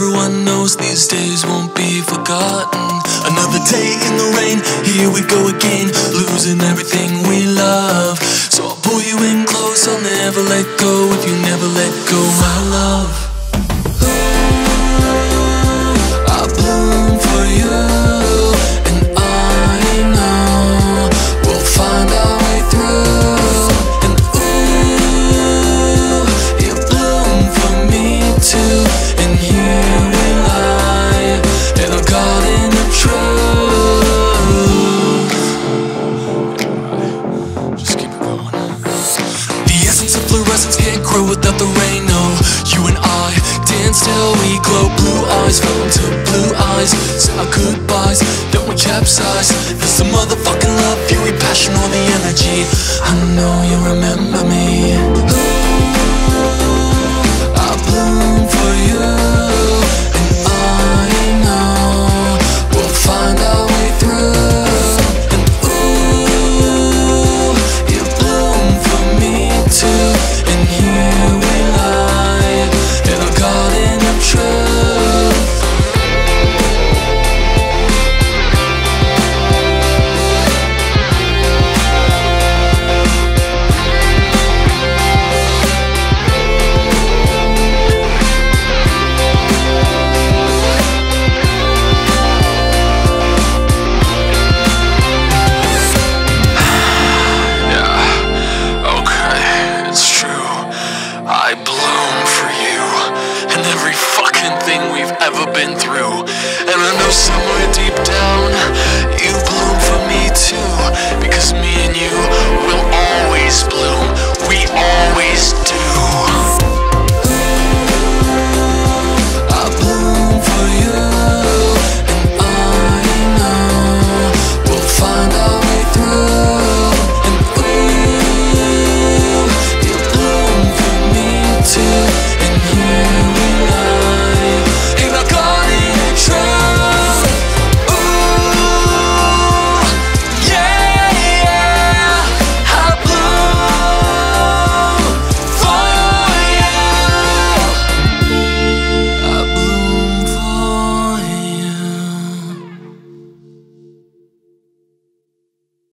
Everyone knows these days won't be forgotten. Another day in the rain, here we go again, losing everything we love. So I'll pull you in close, I'll never let go if you never let go, my love. Essence can't grow without the rain. No, you and I dance till we glow. Blue eyes fell into blue eyes. Say our goodbyes, then we capsize. There's the motherfucking love, fury, passion, all the energy. I know you remember me. ever been through.